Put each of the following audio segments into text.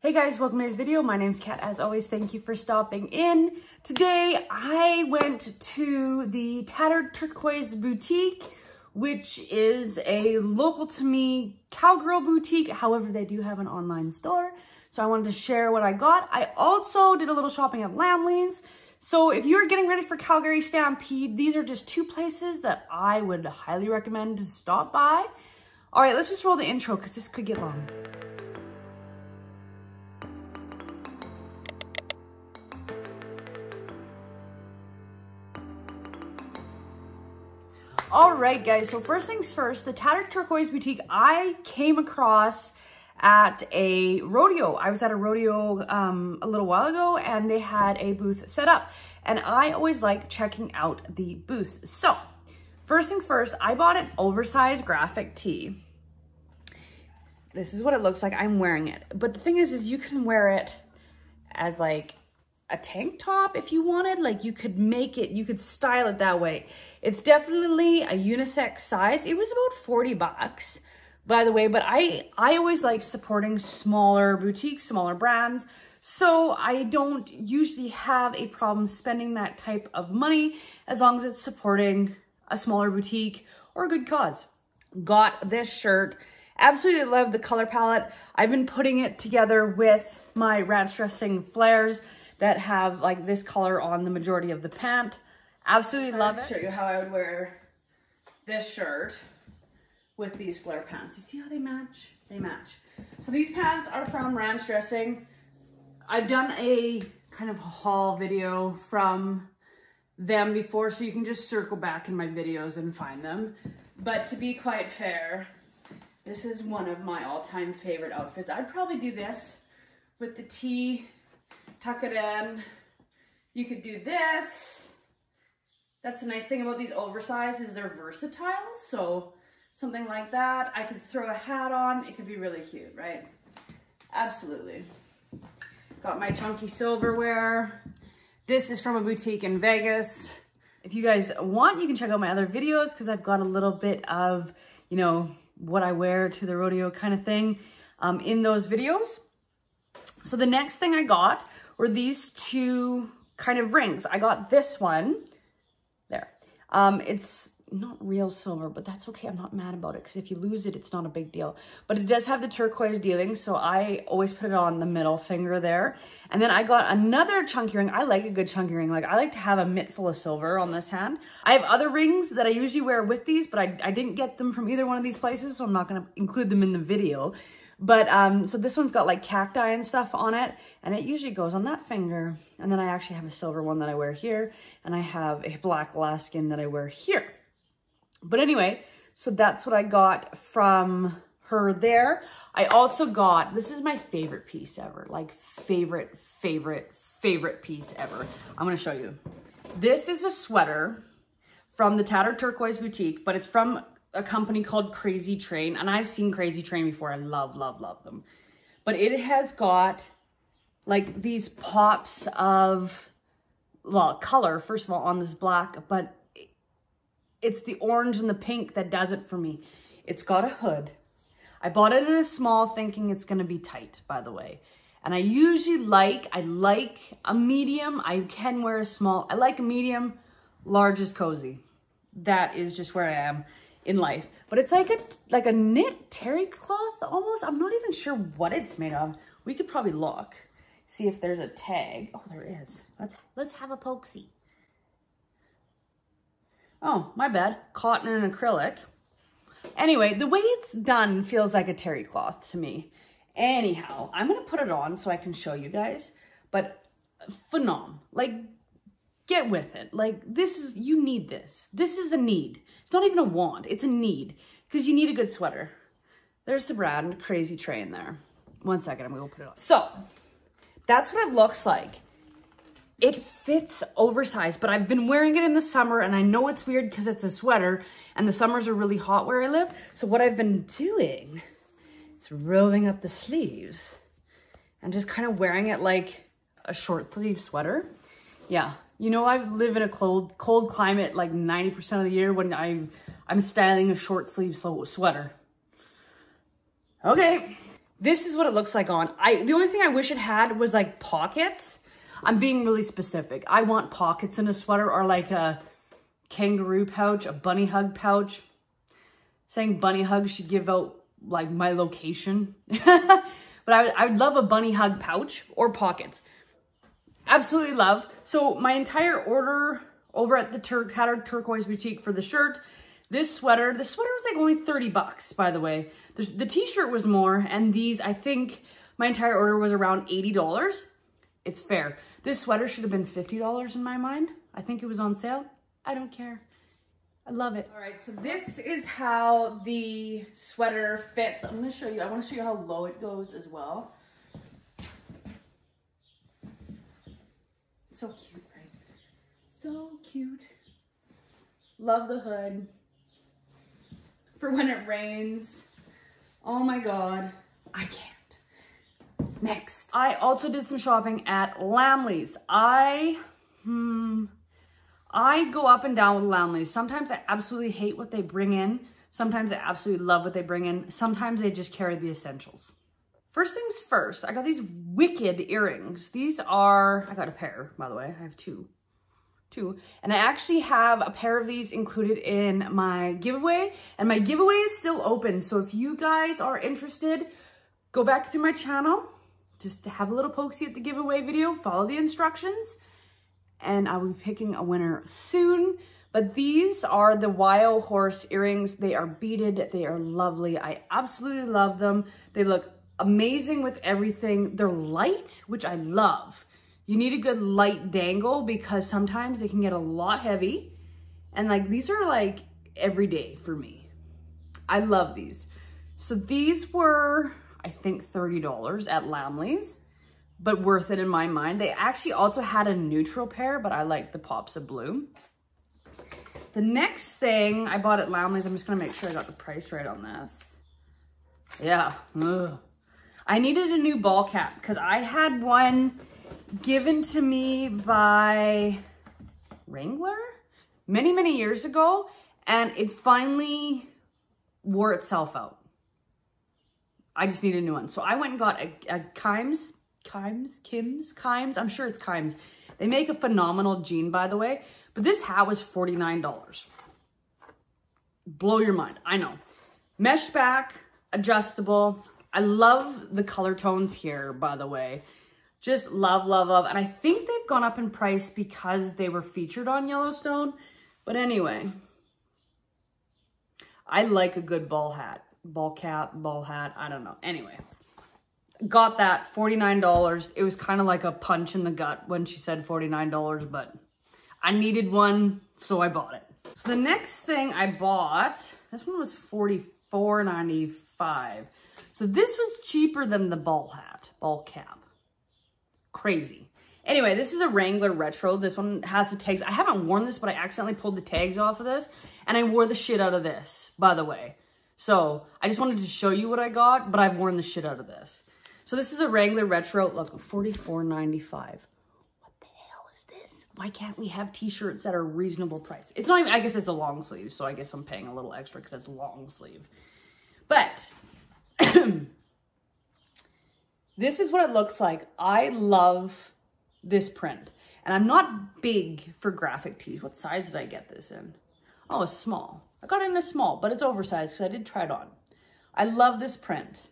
Hey guys, welcome to this video. My name's Kat. As always, thank you for stopping in. Today, I went to the Tattered Turquoise Boutique, which is a local to me cowgirl boutique. However, they do have an online store. So I wanted to share what I got. I also did a little shopping at Lammle's. So if you're getting ready for Calgary Stampede, these are just two places that I would highly recommend to stop by. All right, let's just roll the intro because this could get long. All right, guys. So first things first, the Tattered Turquoise Boutique, I came across at a rodeo. I was at a rodeo um, a little while ago and they had a booth set up. And I always like checking out the booths. So first things first, I bought an oversized graphic tee. This is what it looks like. I'm wearing it. But the thing is, is you can wear it as like a tank top if you wanted. Like you could make it, you could style it that way. It's definitely a unisex size. It was about 40 bucks, by the way, but I, I always like supporting smaller boutiques, smaller brands. So I don't usually have a problem spending that type of money as long as it's supporting a smaller boutique or a good cause. Got this shirt. Absolutely love the color palette. I've been putting it together with my ranch dressing flares that have like this color on the majority of the pant. Absolutely love it. show you how I would wear this shirt with these flare pants. You see how they match? They match. So these pants are from Ranch Dressing. I've done a kind of haul video from them before, so you can just circle back in my videos and find them. But to be quite fair, this is one of my all-time favorite outfits. I'd probably do this with the tee tuck it in. You could do this. That's the nice thing about these oversized is they're versatile. So something like that. I could throw a hat on. It could be really cute, right? Absolutely. Got my chunky silverware. This is from a boutique in Vegas. If you guys want, you can check out my other videos because I've got a little bit of, you know, what I wear to the rodeo kind of thing um, in those videos. So the next thing I got were these two kind of rings. I got this one, there. Um, it's not real silver, but that's okay. I'm not mad about it because if you lose it, it's not a big deal. But it does have the turquoise dealing, so I always put it on the middle finger there. And then I got another chunky ring. I like a good chunky ring. Like I like to have a mitt full of silver on this hand. I have other rings that I usually wear with these, but I, I didn't get them from either one of these places, so I'm not going to include them in the video. But, um, so this one's got like cacti and stuff on it, and it usually goes on that finger. And then I actually have a silver one that I wear here, and I have a black Alaskan that I wear here. But anyway, so that's what I got from her there. I also got, this is my favorite piece ever, like favorite, favorite, favorite piece ever. I'm gonna show you. This is a sweater from the Tattered Turquoise Boutique, but it's from a company called Crazy Train, and I've seen Crazy Train before. I love, love, love them. But it has got like these pops of, well, color, first of all, on this black, but it's the orange and the pink that does it for me. It's got a hood. I bought it in a small thinking it's going to be tight, by the way. And I usually like, I like a medium. I can wear a small. I like a medium. Large is cozy. That is just where I am in life. But it's like a like a knit terry cloth almost. I'm not even sure what it's made of. We could probably look, see if there's a tag. Oh, there is. Let's let's have a pokesy. Oh, my bad. Cotton and acrylic. Anyway, the way it's done feels like a terry cloth to me. Anyhow, I'm going to put it on so I can show you guys. But phenom. Like, get with it. Like, this is, you need this. This is a need. It's not even a want, it's a need because you need a good sweater. There's the brand, Crazy Train in there. One second, I'm gonna put it on. So, that's what it looks like. It fits oversized, but I've been wearing it in the summer and I know it's weird because it's a sweater and the summers are really hot where I live. So what I've been doing is rolling up the sleeves and just kind of wearing it like a short sleeve sweater. Yeah, you know, I live in a cold, cold climate like 90% of the year when I'm, I'm styling a short sleeve sweater. Okay. This is what it looks like on. I The only thing I wish it had was like pockets. I'm being really specific. I want pockets in a sweater or like a kangaroo pouch, a bunny hug pouch. Saying bunny hug should give out like my location. but I I would love a bunny hug pouch or pockets. Absolutely love. So my entire order over at the Tur Tattered Turquoise Boutique for the shirt, this sweater, the sweater was like only 30 bucks, by the way. The, t-shirt was more, and these, I think my entire order was around $80. It's fair. This sweater should have been $50 in my mind. I think it was on sale. I don't care. I love it. All right, so this is how the sweater fits. I'm gonna show you, I wanna show you how low it goes as well. So cute, right? So cute. Love the hood. For when it rains. Oh my God, I can't. Next. I also did some shopping at Lammle's. I, hmm, I go up and down with Lammle's. Sometimes I absolutely hate what they bring in. Sometimes I absolutely love what they bring in. Sometimes they just carry the essentials. First things first, I got these wicked earrings. These are, I got a pair, by the way. I have two. Two. And I actually have a pair of these included in my giveaway. And my giveaway is still open. So if you guys are interested, go back through my channel. Just to have a little pokesy at the giveaway video. Follow the instructions and I will be picking a winner soon. But these are the Wild Horse earrings. They are beaded. They are lovely. I absolutely love them. They look amazing with everything. They're light, which I love. You need a good light dangle because sometimes they can get a lot heavy. And like these are like everyday for me. I love these. So these were, I think, $30 at Lammle's but worth it in my mind. They actually also had a neutral pair, but I like the pops of blue. The next thing I bought at Lammle's, I'm just gonna make sure I got the price right on this. Yeah, Ugh. I needed a new ball cap because I had one given to me by Wrangler many, many years ago, and it finally wore itself out. I just need a new one. So I went and got a, a Kimes Kimes, Kims, Kimes. I'm sure it's Kimes. They make a phenomenal jean, by the way. But this hat was $49. Blow your mind. I know. Mesh back, adjustable. I love the color tones here, by the way. Just love, love, love. And I think they've gone up in price because they were featured on Yellowstone. But anyway, I like a good ball hat. Ball cap, ball hat, I don't know. Anyway got that $49. It was kind of like a punch in the gut when she said $49, but I needed one, so I bought it. So the next thing I bought, this one was $44.95. So this was cheaper than the ball hat, ball cap. Crazy. Anyway, this is a Wrangler Retro. This one has the tags. I haven't worn this, but I accidentally pulled the tags off of this. And I wore the shit out of this, by the way. So I just wanted to show you what I got, but I've worn the shit out of this. So this is a Wrangler Retro. Look, $44.95. What the hell is this? Why can't we have t-shirts at a reasonable price? It's not even, I guess it's a long sleeve, so I guess I'm paying a little extra because it's long sleeve. But this is what it looks like. I love this print. And I'm not big for graphic tees. What size did I get this in? Oh, a small. I got it in a small, but it's oversized because I did try it on. I love this print.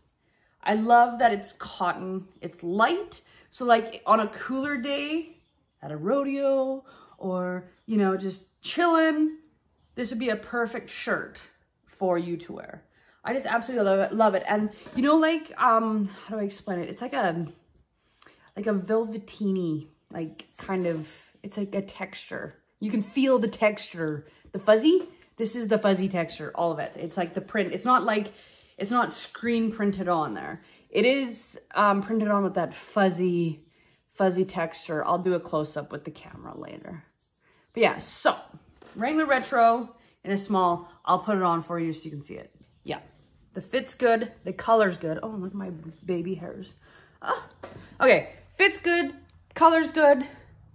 I love that it's cotton. It's light. So like on a cooler day at a rodeo or, you know, just chilling, this would be a perfect shirt for you to wear. I just absolutely love it. Love it. And you know, like, um, how do I explain it? It's like a, like a velvetini, like kind of, it's like a texture. You can feel the texture. The fuzzy, this is the fuzzy texture, all of it. It's like the print. It's not like, it's not screen printed on there. It is um, printed on with that fuzzy, fuzzy texture. I'll do a close-up with the camera later. But yeah, so Wrangler Retro in a small. I'll put it on for you so you can see it. Yeah, the fit's good. The color's good. Oh, look at my baby hairs. Ah. Okay, fit's good. Color's good.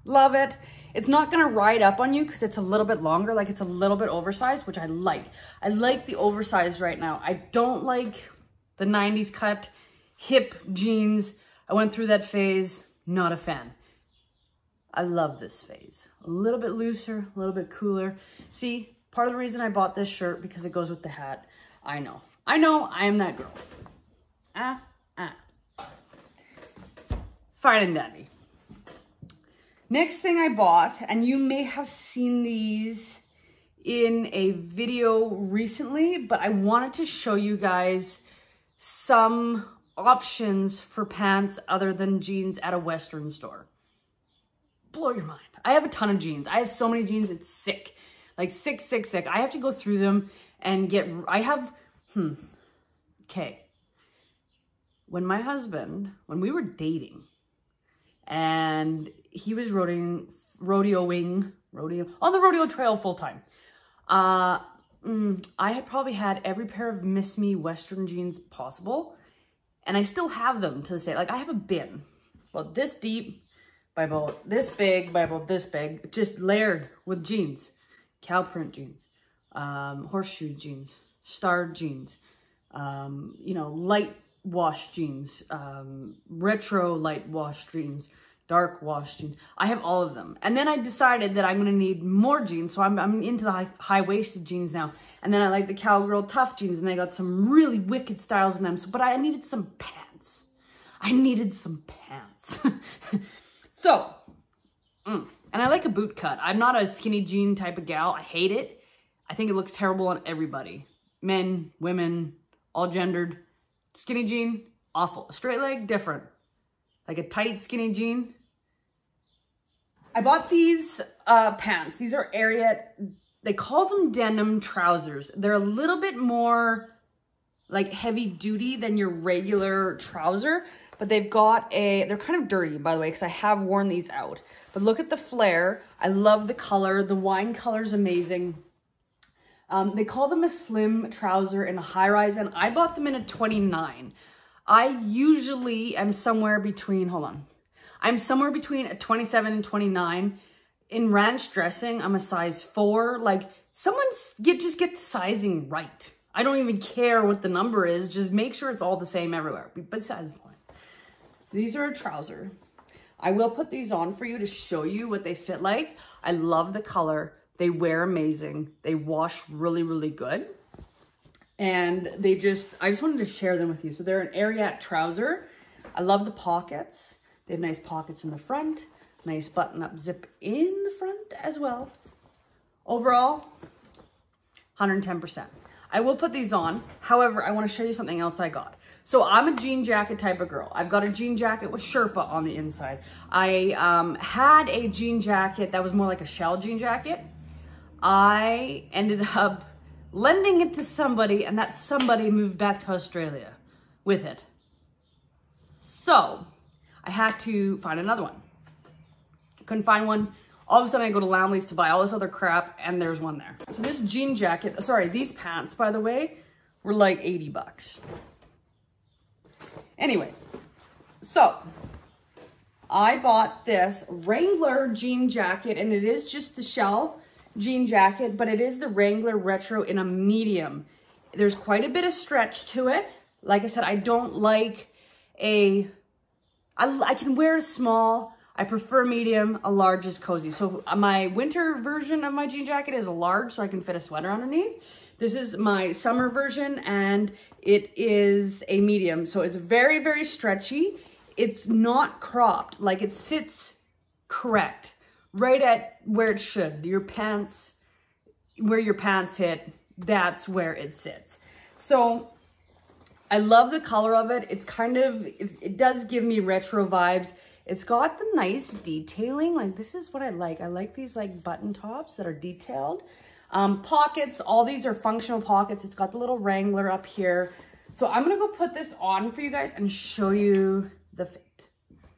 Love it. It's not to ride up on you because it's a little bit longer. Like it's a little bit oversized, which I like. I like the oversized right now. I don't like the 90s cut hip jeans. I went through that phase, not a fan. I love this phase. A little bit looser, a little bit cooler. See, part of the reason I bought this shirt because it goes with the hat. I know. I know I am that girl. Ah, ah. Fine and dandy. Next thing I bought, and you may have seen these in a video recently, but I wanted to show you guys some options for pants other than jeans at a Western store. Blow your mind. I have a ton of jeans. I have so many jeans, it's sick. Like sick, sick, sick. I have to go through them and get, I have, hmm, okay. When my husband, when we were dating and he was rodeoing, rodeoing, rodeo, on the rodeo trail full time. Uh, mm, I had probably had every pair of Miss Me Western jeans possible. And I still have them to this day. Like I have a bin about this deep by about this big by about this big, just layered with jeans, cow print jeans, um, horseshoe jeans, starred jeans, um, you know, light wash jeans, um, retro light wash jeans, dark wash jeans. I have all of them. And then I decided that I'm going to need more jeans. So I'm, I'm into the high, high-waisted jeans now. And then I like the cowgirl tough jeans and they got some really wicked styles in them. So, but I needed some pants. I needed some pants. so, mm, and I like a boot cut. I'm not a skinny jean type of gal. I hate it. I think it looks terrible on everybody. Men, women, all gendered. Skinny jean, awful. Straight leg, different. Like a tight skinny jean, I bought these uh, pants. These are Ariat, they call them denim trousers. They're a little bit more like heavy duty than your regular trouser, but they've got a, they're kind of dirty by the way, because I have worn these out. But look at the flare. I love the color. The wine color is amazing. Um, they call them a slim trouser in a high rise, and I bought them in a 29. I usually am somewhere between, hold on, I'm somewhere between a 27 and 29. In ranch dressing, I'm a size four. Like someone's get just get the sizing right. I don't even care what the number is. Just make sure it's all the same everywhere. Besides the point. These are a trouser. I will put these on for you to show you what they fit like. I love the color. They wear amazing. They wash really, really good. And they just, I just wanted to share them with you. So they're an Ariat trouser. I love the pockets. They have nice pockets in the front, nice button-up zip in the front as well. Overall, 110%. I will put these on. However, I want to show you something else I got. So I'm a jean jacket type of girl. I've got a jean jacket with Sherpa on the inside. I um, had a jean jacket that was more like a shell jean jacket. I ended up lending it to somebody and that somebody moved back to Australia with it. So I had to find another one. Couldn't find one. All of a sudden I go to Lammle's to buy all this other crap and there's one there. So this jean jacket, sorry, these pants, by the way, were like 80 bucks. Anyway, so I bought this Wrangler jean jacket and it is just the shell jean jacket, but it is the Wrangler Retro in a medium. There's quite a bit of stretch to it. Like I said, I don't like a I, I can wear a small. I prefer medium. A large is cozy. So my winter version of my jean jacket is a large so I can fit a sweater underneath. This is my summer version and it is a medium. So it's very, very stretchy. It's not cropped. Like it sits correct. Right at where it should. Your pants, where your pants hit, that's where it sits. So I love the color of it. It's kind of, it does give me retro vibes. It's got the nice detailing. Like this is what I like. I like these like button tops that are detailed. Um, pockets, all these are functional pockets. It's got the little Wrangler up here. So I'm gonna go put this on for you guys and show you the fit.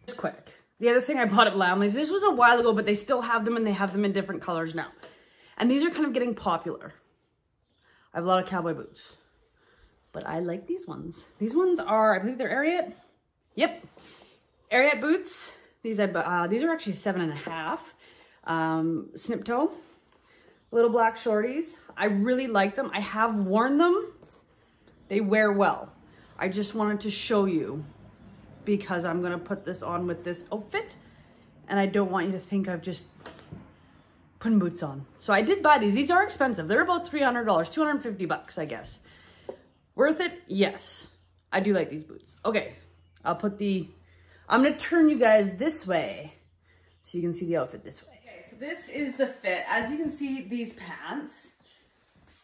Just quick. The other thing I bought at Lammle's, this was a while ago, but they still have them and they have them in different colors now. And these are kind of getting popular. I have a lot of cowboy boots but I like these ones. These ones are, I believe they're Ariat. Yep, Ariat boots. These are, uh, these are actually seven and a half. Um, snip toe, little black shorties. I really like them. I have worn them. They wear well. I just wanted to show you because I'm gonna put this on with this outfit and I don't want you to think I've just putting boots on. So I did buy these. These are expensive. They're about $300, 250 bucks, I guess. Worth it? Yes. I do like these boots. Okay, I'll put the, I'm gonna turn you guys this way so you can see the outfit this way. Okay, so this is the fit. As you can see, these pants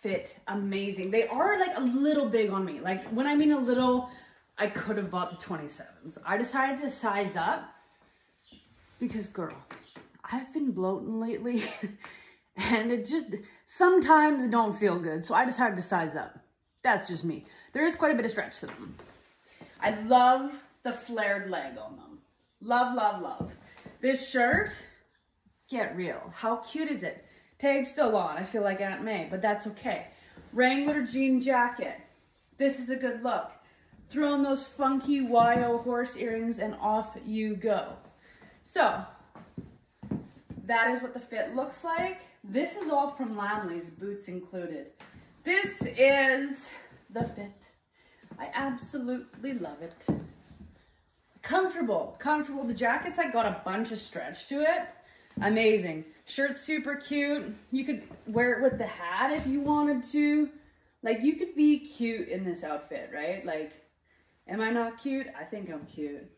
fit amazing. They are like a little big on me. Like when I mean a little, I could have bought the 27s. I decided to size up because girl, I've been bloating lately and it just sometimes don't feel good. So I decided to size up. That's just me. There is quite a bit of stretch to them. I love the flared leg on them. Love, love, love. This shirt, get real. How cute is it? Tag still on. I feel like Aunt May, but that's okay. Wrangler jean jacket. This is a good look. Throw on those funky YO horse earrings and off you go. So that is what the fit looks like. This is all from Lammle's, boots included. This is the fit. I absolutely love it. Comfortable, comfortable. The jacket's like got a bunch of stretch to it. Amazing. Shirt's super cute. You could wear it with the hat if you wanted to. Like you could be cute in this outfit, right? Like, am I not cute? I think I'm cute.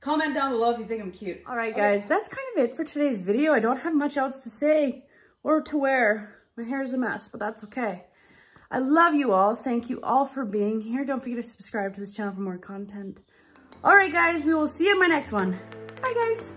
Comment down below if you think I'm cute. All right, oh, guys, okay. that's kind of it for today's video. I don't have much else to say or to wear. My hair is a mess, but that's okay. I love you all. Thank you all for being here. Don't forget to subscribe to this channel for more content. All right, guys, we will see you in my next one. Bye, guys.